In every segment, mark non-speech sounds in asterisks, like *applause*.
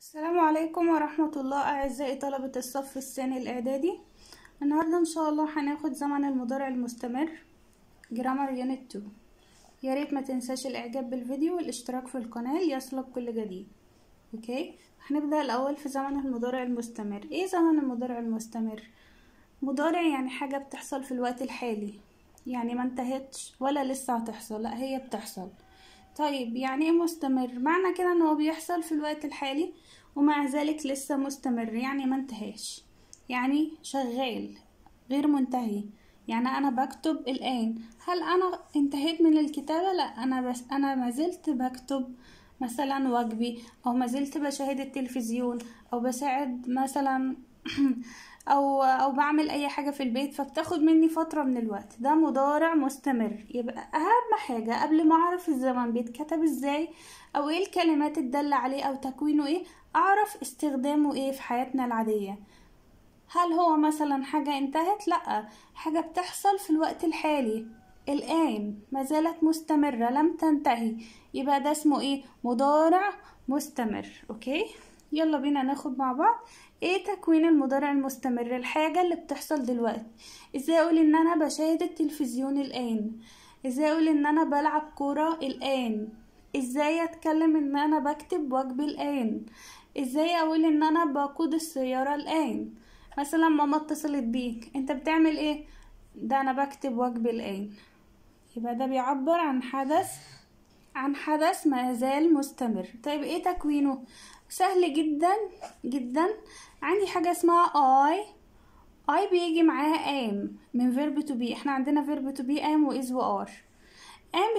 السلام عليكم ورحمة الله أعزائي طلبة الصف الثاني الإعدادي. النهاردة إن شاء الله هناخد زمن المضارع المستمر grammar unit 2 يا ريت ما تنساش الإعجاب بالفيديو والاشتراك في القناة ليصلك كل جديد. okay؟ هنبدأ الأول في زمن المضارع المستمر. إيه زمن المضارع المستمر؟ مضارع يعني حاجة بتحصل في الوقت الحالي. يعني ما انتهتش ولا لسه هتحصل لأ هي بتحصل. طيب يعني إيه مستمر؟ معنى كده إن هو بيحصل في الوقت الحالي ومع ذلك لسه مستمر يعني ما انتهاش. يعني شغال غير منتهي. يعني أنا بكتب الآن. هل أنا انتهيت من الكتابة؟ لا أنا بس أنا ما زلت بكتب مثلا واجبي أو ما زلت بشاهد التلفزيون أو بساعد مثلا *clears throat* أو أو بعمل أي حاجة في البيت فبتاخد مني فترة من الوقت. ده مضارع مستمر. يبقى أهم حاجة قبل ما أعرف الزمن بيتكتب إزاي أو إيه الكلمات الدالة عليه أو تكوينه إيه أعرف استخدامه إيه في حياتنا العادية. هل هو مثلا حاجة انتهت؟ لأ حاجة بتحصل في الوقت الحالي. الآن ما زالت مستمرة لم تنتهي. يبقى ده اسمه إيه؟ مضارع مستمر أوكي؟ يلا بينا ناخد مع بعض. إيه تكوين المضارع المستمر؟ الحاجة اللي بتحصل دلوقتي. إزاي أقول إن أنا بشاهد التلفزيون الآن؟ إزاي أقول إن أنا بلعب كورة الآن؟ إزاي أتكلم إن أنا بكتب واجبي الآن؟ إزاي أقول ان أنا بقود السيارة الآن؟ مثلا ماما اتصلت بيك انت بتعمل إيه؟ ده أنا بكتب واجبي الآن. يبقى ده بيعبر عن حدث عن حدث ما زال مستمر. طيب إيه تكوينه؟ سهل جدا جدا. عندي حاجة اسمها I I بيجي معاها am من verb to be. إحنا عندنا verb to be am و is و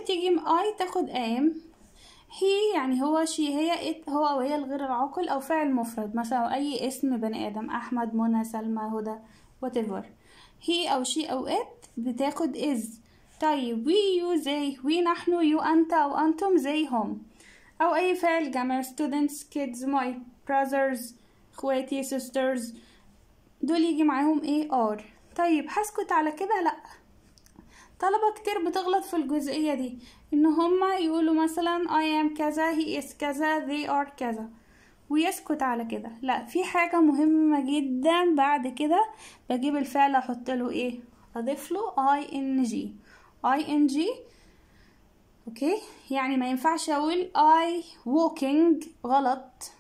بتيجي م I تاخد am he يعني هو she هي it هو أو هي الغير العاقل أو فاعل مفرد. مثلا أي اسم بني آدم أحمد منى سلمى هدى whatever. he أو she أو it بتاخد is. طيب we you they. we نحن you أنت أو أنتم they هم. أو أي فعل جمع students kids my brothers إخواتي sisters. دول يجي معاهم إيه are طيب هسكت على كده؟ لأ. طلبة كتير بتغلط في الجزئية دي. إن هما يقولوا مثلا I am كذا he is كذا they are كذا. ويسكت على كده. لا في حاجة مهمة جدا بعد كده بجيب الفعل أحط له إيه؟ أضيف له ing ing أوكي؟ يعني ما ينفعش أقول I walking غلط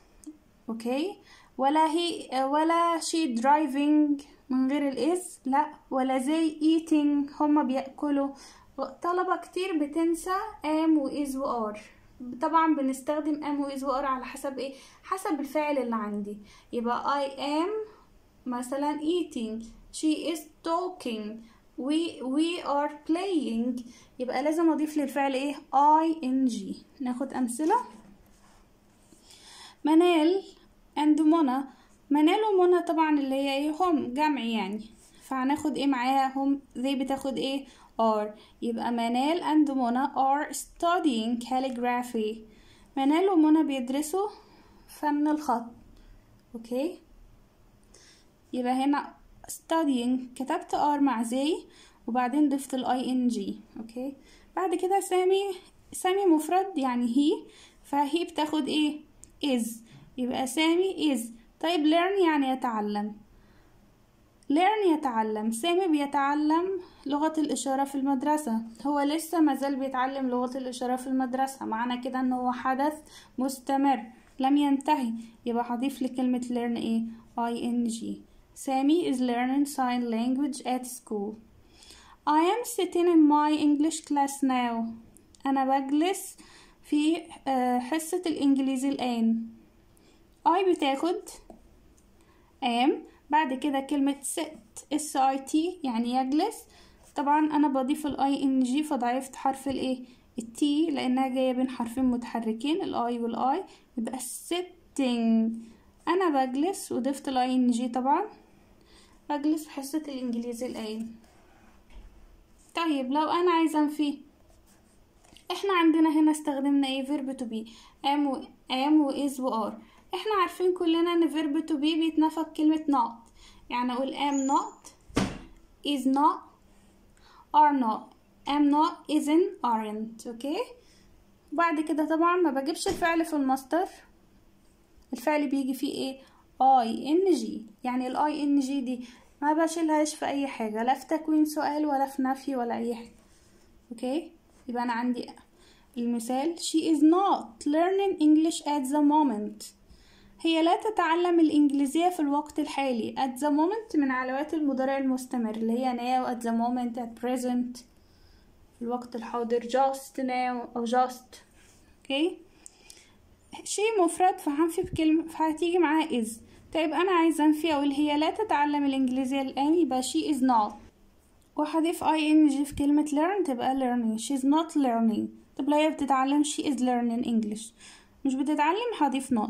okay؟ ولا he ولا she driving من غير ال is لا. ولا زي eating هما بيأكلوا. طلبة كتير بتنسى am و is و are. طبعا بنستخدم am و is و are على حسب إيه؟ حسب الفعل اللي عندي. يبقى I am مثلا eating. She is talking. We we are playing. يبقى لازم أضيف للفعل إيه؟ Ing ناخد أمثلة. منال and منى منال ومنى طبعا اللي هي إيه؟ هم جمع يعني. فهناخد إيه معاها هم they بتاخد إيه؟ Are يبقى منال and منى are studying calligraphy. منال ومنى بيدرسوا فن الخط. أوكي؟ يبقى هنا studying. كتبت R مع زي وبعدين ضفت ال ing أوكي؟ بعد كده سامي سامي مفرد يعني he فهي بتاخد إيه؟ is. يبقى سامي is. طيب learn يعني يتعلم. Learn يتعلم سامي بيتعلم لغة الإشارة في المدرسة هو لسه مازال بيتعلم لغة الإشارة في المدرسة معنى كده إن هو حدث مستمر لم ينتهي يبقى هضيف لكلمة learn إيه ing Sammy is learning sign language at school. I am sitting in my English class now. أنا بجلس في حصة الإنجليزي الآن. I بتاخد am بعد كده كلمة sit s i t يعني يجلس. طبعا أنا بضيف ال i n g فضعفت حرف الايه التي لأنها جاية بين حرفين متحركين ال i وال i. يبقى sitting. أنا بجلس وضفت ال i n g طبعا. بجلس في حصة الإنجليزي الآن طيب لو أنا عايزة أنفيه إحنا عندنا هنا استخدمنا إيه؟ verb to be. am و am و is و are. إحنا عارفين كلنا ان verb to be بيتنفى بكلمة not. يعني أقول am not is not are not. am not isn't aren't. okay بعد كده طبعا ما بجيبش الفعل في المصدر الفعل بيجي فيه إيه؟ ing يعني ال ing دي ما بشيلهاش في أي حاجة. لا في تكوين سؤال ولا في نفي ولا أي حاجة. okay يبقى أنا عندي المثال. She is not learning English at the moment. هي لا تتعلم الإنجليزية في الوقت الحالي. At the moment من علامات المضارع المستمر اللي هي now at the moment at present في الوقت الحاضر just now أو just. أوكي شيء مفرد فهنفي بكلمة فهتيجي معاه is. طيب أنا عايزة أنفي أقول هي لا تتعلم الإنجليزية الآن يبقى she is not. وهضيف ing في كلمة learn تبقى learning. She's not learning. طب لا هي بتتعلم she is learning English. مش بتتعلم هضيف not.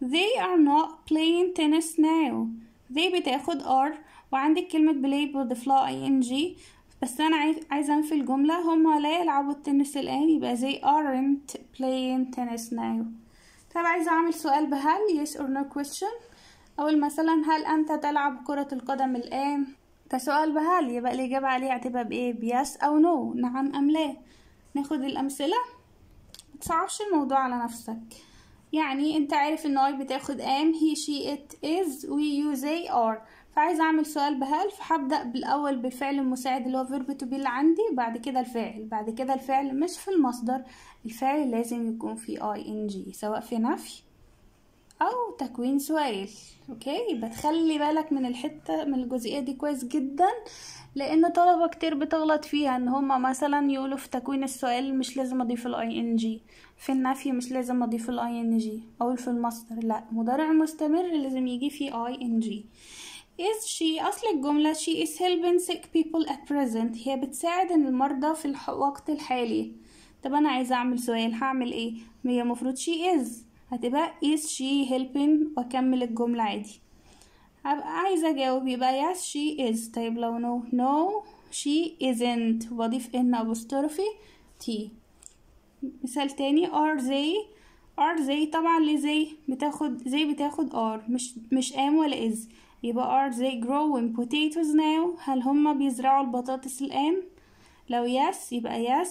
They are not playing tennis now. They بتاخد are وعندك كلمة play بضيف لها ing. بس أنا عايزة أنفي الجملة. هما لا يلعبوا التنس الآن. يبقى they aren't playing tennis now. طب عايزة أعمل سؤال بهل؟ Yes or no question? أقول مثلا هل أنت تلعب كرة القدم الآن؟ ده سؤال بهل. يبقى الإجابة عليه هتبقى بإيه ب yes أو no. نعم أم لا؟ ناخد الأمثلة؟ متصعبش الموضوع على نفسك. يعني انت عارف ان I بتاخد am he she it is we you they are فعايزة اعمل سؤال بهل فهبدأ بالأول بالفعل المساعد اللي هو verb to be اللي عندي بعد كده الفاعل. بعد كده الفعل مش في المصدر الفعل لازم يكون فيه ing سواء في نفي أو تكوين سؤال. okay؟ يبقى تخلي بالك من الحتة من الجزئية دي كويس جدا. لأن طلبة كتير بتغلط فيها إن هما مثلا يقولوا في تكوين السؤال مش لازم أضيف ال ing في النفي مش لازم أضيف ال ing أو في المصدر لأ مضارع مستمر لازم يجي فيه ing is she أصل الجملة she is helping sick people at present هي بتساعد المرضى في الوقت الحالي. طب أنا عايزة أعمل سؤال هعمل إيه؟ هي مفروض she is. هتبقى is she helping وأكمل الجملة عادي. هبقى عايزة أجاوب. يبقى yes she is. طيب لو no no she isn't. وبضيف in apostrophe t. مثال تاني are they are they طبعا اللي زي بتاخد زي بتاخد are. مش مش am ولا is. يبقى are they growing potatoes now هل هما بيزرعوا البطاطس الآن؟ لو yes يبقى yes.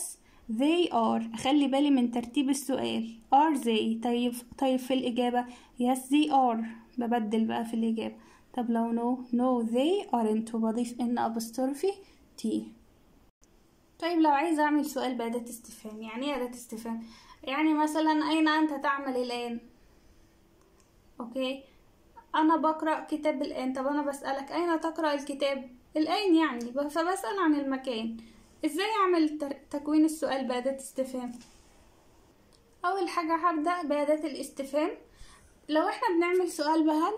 they are. أخلي بالي من ترتيب السؤال. are they طيب طيب في الإجابة yes they are. ببدل بقى في الإجابة. طب لو no no they aren't وبضيف in apostrophe t. طيب لو عايزة أعمل سؤال بأداة استفهام. يعني إيه أداة استفهام؟ يعني مثلا أين أنت تعمل الآن؟ Okay. أنا بقرأ كتاب الآن. طب أنا بسألك أين تقرأ الكتاب؟ الآن يعني. فبسأل عن المكان. إزاي أعمل تكوين السؤال بأداة استفهام؟ أول حاجة هبدأ بأداة الاستفهام. لو إحنا بنعمل سؤال بهل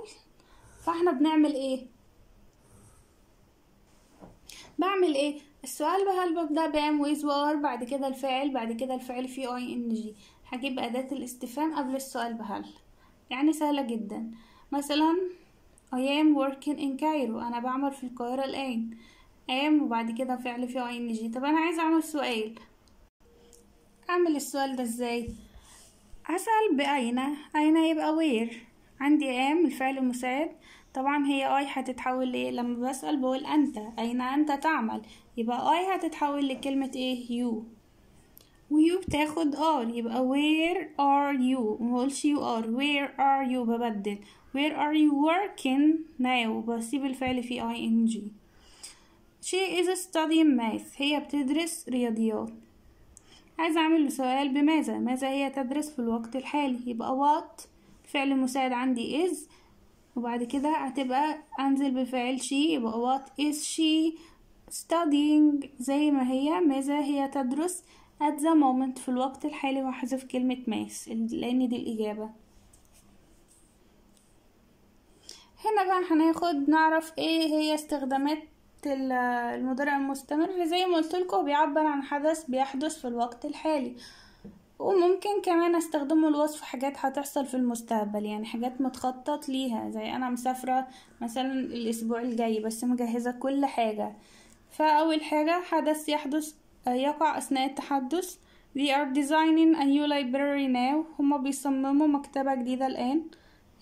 فاحنا بنعمل إيه؟ بعمل إيه؟ السؤال بهل ببدأ ب am و is و are بعد كده الفاعل بعد كده الفعل فيه ing هجيب أداة الاستفهام قبل السؤال بهل يعني سهلة جدا. مثلا I am working in Cairo. أنا بعمل في القاهرة الآن. Am وبعد كده فعل فيه اي ان جي طب أنا عايزه أعمل سؤال. أعمل السؤال ده إزاي؟ هسأل بأين؟ أين يبقى where عندي am الفعل المساعد طبعا هي آي هتتحول لإيه؟ لما بسأل بقول أنت. أين أنت تعمل؟ يبقى آي هتتحول لكلمة إيه؟ you ويو بتاخد آر. يبقى where are you مقولش you are. where are you ببدل. where are you working now بسيب الفعل فيه ing. She is studying math. هي بتدرس رياضيات. عايزة أعمل سؤال بماذا؟ ماذا هي تدرس في الوقت الحالي؟ يبقى what الفعل المساعد عندي is وبعد كده هتبقى أنزل بفعل she يبقى what is she studying زي ما هي ماذا هي تدرس at the moment في الوقت الحالي وحذف كلمة math لأن دي الإجابة. هنا بقى هناخد نعرف إيه هي استخدامات المضارع المستمر زي ما قلت لكم بيعبر عن حدث بيحدث في الوقت الحالي. وممكن كمان أستخدمه لوصف حاجات هتحصل في المستقبل يعني حاجات متخطط ليها زي أنا مسافرة مثلا الأسبوع الجاي بس مجهزة كل حاجة. فأول حاجة حدث يحدث يقع أثناء التحدث. They are designing a new library now. هما بيصمموا مكتبة جديدة الآن.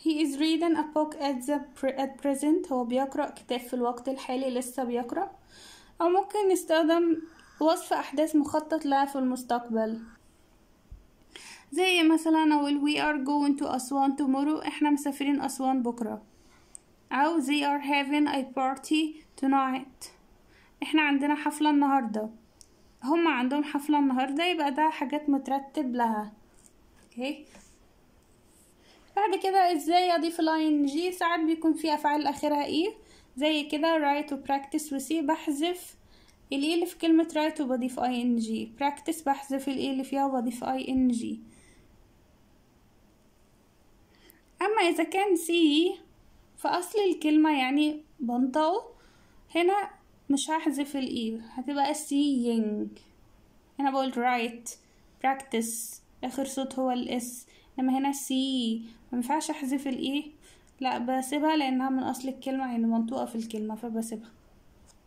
He is reading a book at the at present. هو بيقرأ كتاب في الوقت الحالي لسه بيقرأ. أو ممكن نستخدم وصف أحداث مخطط لها في المستقبل. زي مثلا أقول we are going to أسوان tomorrow إحنا مسافرين أسوان بكرة. أو they are having a party tonight. إحنا عندنا حفلة النهاردة. هما عندهم حفلة النهاردة يبقى ده حاجات مترتب لها. okay بعد كده إزاي أضيف ال ing ساعات بيكون في أفعال أخرها إيه زي كده write و practice و see بحذف ال e اللي في كلمة write وبضيف جي practice بحذف ال e اللي فيها وبضيف i أما إذا كان see فأصل الكلمة يعني بنطقه. هنا مش هحذف ال e هتبقى seeing هنا بقول write practice. آخر صوت هو ال s إنما هنا see مينفعش أحذف ال e لا بسيبها لأنها من أصل الكلمة يعني منطوقة في الكلمة فبسيبها.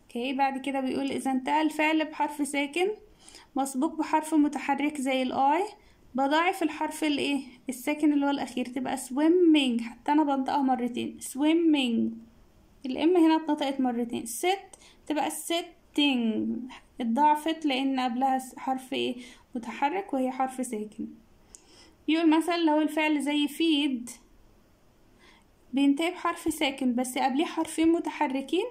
okay بعد كده بيقول إذا انتهى الفعل بحرف ساكن مسبوق بحرف متحرك زي ال e بضاعف الحرف الايه الساكن اللي هو الأخير تبقى swimming. حتى أنا بنطقها مرتين. swimming. الام هنا اتنطقت مرتين. sit تبقى sitting. اتضاعفت لأن قبلها حرف إيه متحرك وهي حرف ساكن. يقول مثلا لو الفعل زي feed بينتهي بحرف ساكن بس قبليه حرفين متحركين.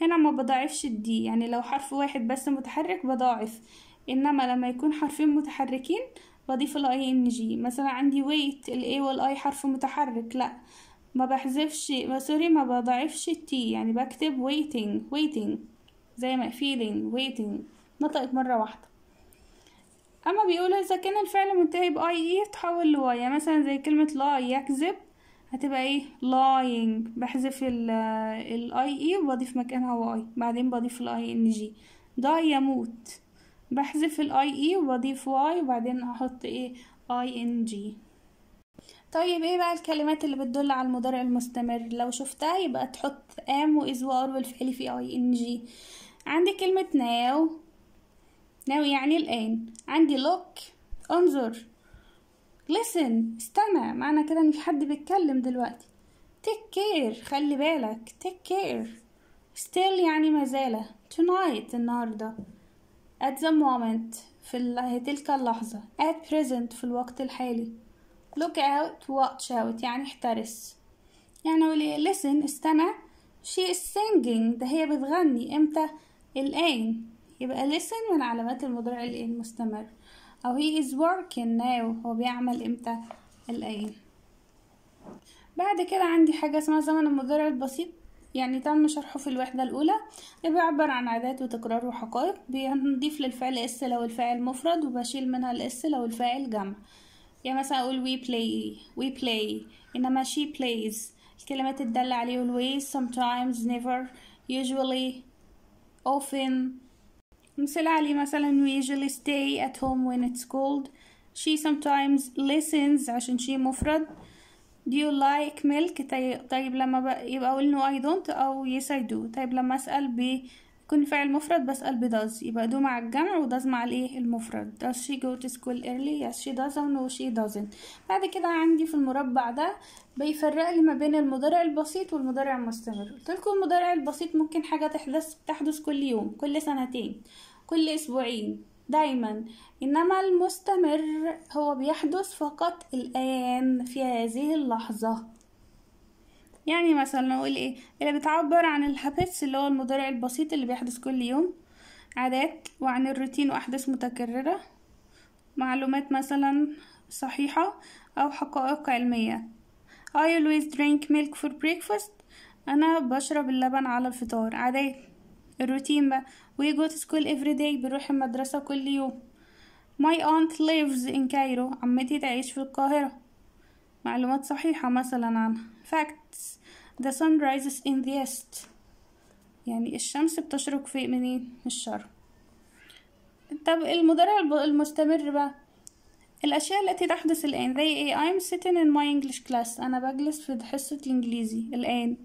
هنا ما بضاعفش الدي يعني لو حرف واحد بس متحرك بضاعف. إنما لما يكون حرفين متحركين بضيف ال ing مثلا عندي wait ال a وال i حرف متحرك. لا. ما بحذفش sorry ما بضاعفش ال t يعني بكتب waiting waiting. زي ما feeling waiting. نطقت مرة واحدة. أما بيقول إذا كان الفعل منتهي ب ie تحول ل y يعني مثلا زي كلمة lie يكذب هتبقى إيه؟ lying. بحذف ال ie وبضيف مكانها y بعدين بضيف ال ing die يموت. بحذف ال ie وبضيف y وبعدين أحط إيه؟ ing طيب إيه بقى الكلمات اللي بتدل على المضارع المستمر؟ لو شفتها يبقى تحط am و is و are والفعل فيه ing عندي كلمة now now يعني الآن. عندي look انظر. listen استمع. معنى كده إن في حد بيتكلم دلوقتي. take care خلي بالك. take care. still يعني مازالة tonight النهاردة. At the moment في تلك اللحظة. At present في الوقت الحالي. Look out watch out. يعني احترس. يعني إيه listen استمع. She is singing. ده هي بتغني. إمتى؟ الآن. يبقى listen من علامات المضارع المستمر أو he is working now. هو بيعمل إمتى؟ الآن. بعد كده عندي حاجة اسمها زمن المضارع البسيط. يعني تم شرحه في الوحدة الأولى. بيعبر عن عادات وتكرار وحقائق بنضيف للفعل إس لو الفاعل مفرد وبشيل منها الإس لو الفاعل جمع. يعني مثلا أقول we play we play إنما she plays. الكلمات الدالة عليه always sometimes never usually often. مثال عليه مثلا we usually stay at home when it's cold. She sometimes listens عشان she مفرد. Do you like milk? طيب لما ب... يبقى أقول no I don't أو yes I do. طيب لما أسأل ب يكون فعل مفرد بسأل ب does. يبقى do مع الجمع و does مع الايه المفرد. Does she go to school early? Yes she does or no she doesn't. بعد كده عندي في المربع ده بيفرق لي ما بين المضارع البسيط والمضارع المستمر. قلت لكم المضارع البسيط ممكن حاجة تحدث تحدث كل يوم كل سنتين كل أسبوعين. دايما. إنما المستمر هو بيحدث فقط الآن في هذه اللحظة. يعني مثلا نقول إيه اللي بتعبر عن الهابتس اللي هو المضارع البسيط اللي بيحدث كل يوم عادات وعن الروتين وأحداث متكررة معلومات مثلا صحيحة أو حقائق علمية. I always drink milk for breakfast. أنا بشرب اللبن على الفطار. عادات. الروتين بقى. We go to school every day بنروح المدرسة كل يوم. My aunt lives in Cairo. عمتي تعيش في القاهرة. معلومات صحيحة مثلا عنها facts. The sun rises in the east. يعني الشمس بتشرق في منين؟ من الشرق. طب المضارع المستمر بقى. الأشياء التي تحدث الآن. زي إيه I'm sitting in my English class. أنا بجلس في حصة الإنجليزي. الآن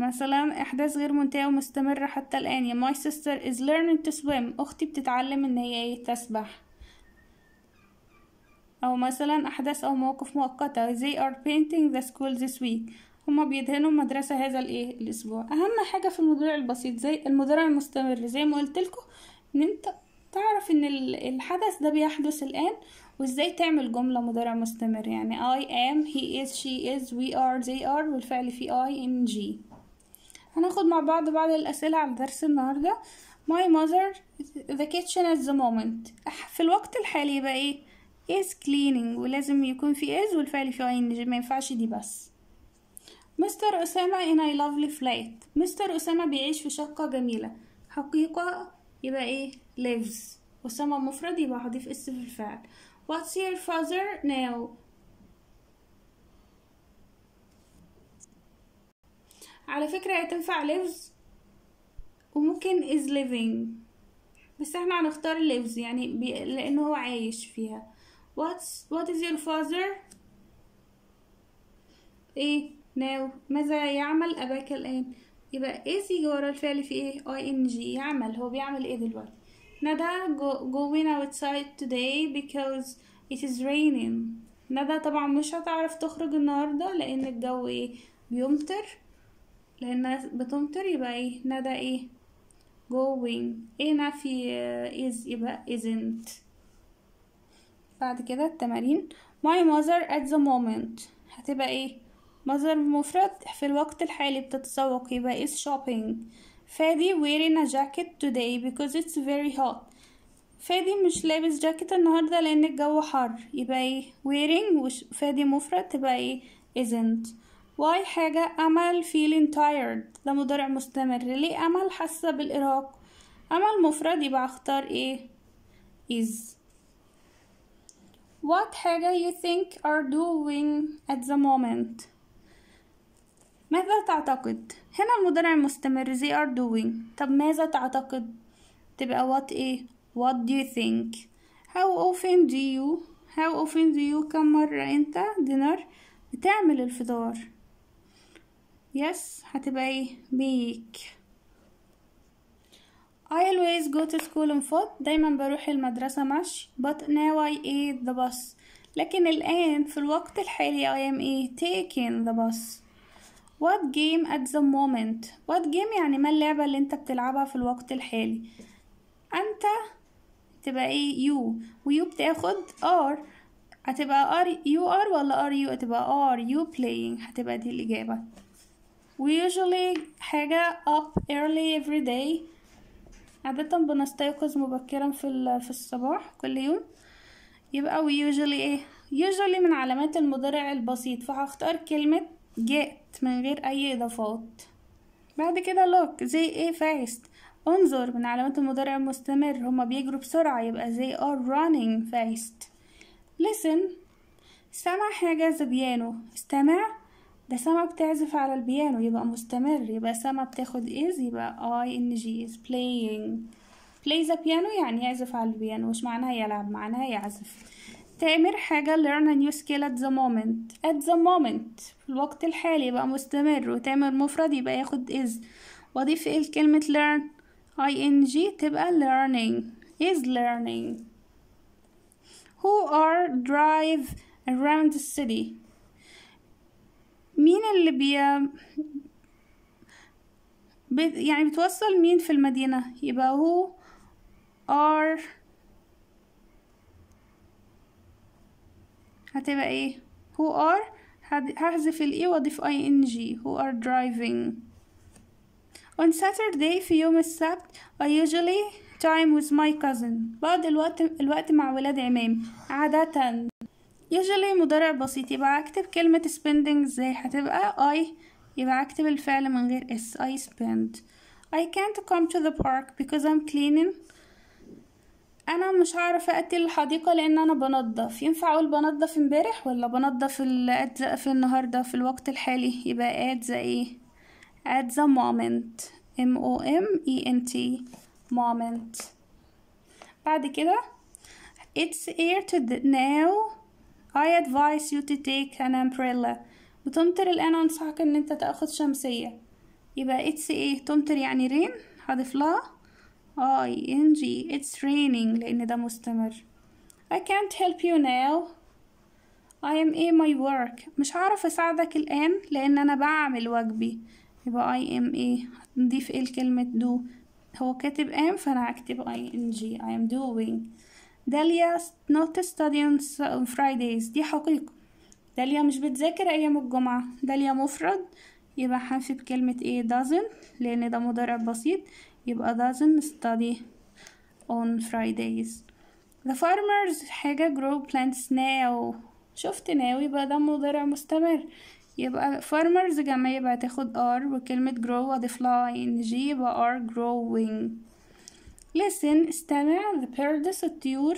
مثلا إحداث غير منتهية ومستمرة حتى الآن. يا my sister is learning to swim. أختي بتتعلم إن هي تسبح. أو مثلا أحداث أو مواقف مؤقتة. They are painting the school this week. هما بيدهنوا المدرسة هذا الإيه الأسبوع. أهم حاجة في المضارع البسيط زي المضارع المستمر زي ما قلت لكم إن أنت تعرف إن الحدث ده بيحدث الآن وإزاي تعمل جملة مضارع مستمر يعني I am he is she is we are they are والفعل فيه I G. هناخد مع بعض بعض الأسئلة على درس النهاردة. My mother the kitchen at the moment. في الوقت الحالي يبقى إيه؟ is cleaning. ولازم يكون في is والفعل فيه G ما ينفعش دي بس. مستر أسامة in a lovely flat. مستر أسامة بيعيش في شقة جميلة. حقيقة يبقى إيه؟ lives. أسامة مفرد يبقى هضيف اس في الفعل. What's your father now? على فكرة هي تنفع lives وممكن is living. بس إحنا هنختار lives يعني بي... لأنه هو عايش فيها. What's what is your father? إيه؟ Now ماذا يعمل أباك الآن؟ يبقى is يجي ورا الفعل في إيه؟ Ing يعمل. هو بيعمل إيه دلوقتي؟ ندى go, going outside today because it is raining. ندى طبعا مش هتعرف تخرج النهاردة لأن الجو إيه؟ بيمطر. لأن بتمطر يبقى إيه؟ ندى إيه؟ going. إيه نفي is يبقى isn't. بعد كده التمارين. my mother at the moment. هتبقى إيه؟ مصدر مفرد في الوقت الحالي بتتسوق. يبقى is shopping. فادي wearing a jacket today because it's very hot. فادي مش لابس جاكيت النهاردة لأن الجو حر. يبقى إيه؟ wearing. وفادي مفرد تبقى إيه؟ isn't. Why حاجة أمل feeling tired. ده مضارع مستمر. ليه أمل؟ حاسة بالإرهاق. أمل مفرد يبقى أختار إيه is. What حاجة you think are doing at the moment? ماذا تعتقد؟ هنا المضارع المستمر. They are doing. طب ماذا تعتقد؟ تبقى what إيه what do you think? How often do you how often do you كم مرة انت dinner? بتعمل الفطار. Yes هتبقى إيه؟ bake I always go to school on foot. دايما بروح المدرسة مشي. But now I ate the bus. لكن الآن في الوقت الحالي I am إيه taking the bus. What game at the moment? What game يعني ما اللعبة اللي انت بتلعبها في الوقت الحالي؟ انت تبقى إيه؟ you. ويو بتاخد are هتبقى are you are ولا are you هتبقى are you playing. هتبقى دي الإجابة. We usually حاجة up early every day. عادة بنستيقظ مبكرا في في الصباح كل يوم. يبقى we usually إيه؟ usually من علامات المضارع البسيط فهختار كلمة get من غير أي إضافات. بعد كده look زي إيه fast. انظر من علامات المضارع المستمر. هما بيجروا بسرعة يبقى they are running fast. listen. سمع حاجة زي بيانو استمع ده سما بتعزف على البيانو يبقى مستمر يبقى سما بتاخد is يبقى I N G is playing. Play the piano يعني يعزف على البيانو مش معناها يلعب معناها يعزف. تامر حاجة learn a new skill at the moment. At the moment في الوقت الحالي يبقى مستمر وتامر مفرد يبقى ياخد is وأضيف إيه لكلمة learn ing تبقى learning is learning. Who are drive around the city? مين اللي بي. يعني بتوصل مين في المدينة؟ يبقى who are هتبقى إيه؟ who are هحذف الاي وأضيف ing who are driving. On Saturday في يوم السبت I usually time with my cousin. بعد الوقت الوقت مع ولاد عمام. عادة. Usually مضارع بسيط. يبقى أكتب كلمة spending إزاي؟ هتبقى I يبقى أكتب الفعل من غير s I spend. I can't come to the park because I'm cleaning. أنا مش هعرف اتي الحديقة لأن أنا بنضف ينفع أقول بنضف امبارح ولا بنضف ال في النهاردة في الوقت الحالي؟ يبقى at the إيه at the moment. M o m e n t. Moment. بعد كده it's here to now. I advise you to take an umbrella. بتمطر الآن أنصحك إن أنت تأخذ شمسية. يبقى it's إيه؟ تمطر يعني rain هضيف لها I N G. It's raining لأن ده مستمر. I can't help you now. I am in my work. مش هعرف أساعدك الآن لأن أنا بعمل واجبي. يبقى I am إيه؟ نضيف إيه لكلمة do هو كاتب am فأنا هكتب I N G. I am doing. داليا not study on Fridays. دي حقيقة. داليا مش بتذاكر أيام الجمعة. داليا مفرد. يبقى هنسيب كلمة إيه doesn't لأن ده مضارع بسيط. يبقى doesn't study on Fridays. The farmers حاجة grow plants now. شفت now يبقى ده مضارع مستمر. يبقى farmers جمع يبقى تاخد are وكلمة grow وأضيف لها ing يبقى are growing. Listen استمع the birds الطيور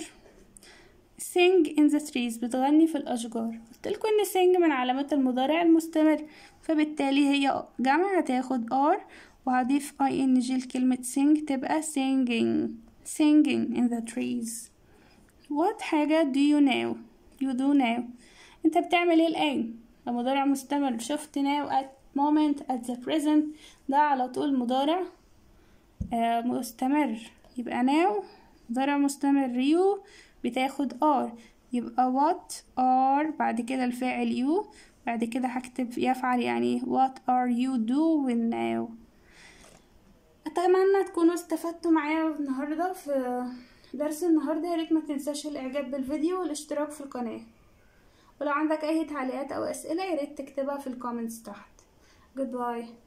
sing in the trees. بتغني في الأشجار. قلتلكوا إن sing من علامات المضارع المستمر. فبالتالي هي جمع هتاخد are وهضيف ing لكلمة sing تبقى singing. Singing in the trees. What حاجة do you know? You do now أنت بتعمل إيه الآن؟ ده مضارع مستمر. شفت now at moment at the present. ده على طول مضارع آه مستمر. يبقى now مضارع مستمر you بتاخد are يبقى what are بعد كده الفاعل you بعد كده هكتب يفعل يعني what are you doing now. أتمنى تكونوا استفدتوا معايا النهارده في درس النهارده. يا ريت ما تنساش الإعجاب بالفيديو والاشتراك في القناة. ولو عندك أي تعليقات أو أسئلة يا ريت تكتبها في ال comments تحت. Goodbye.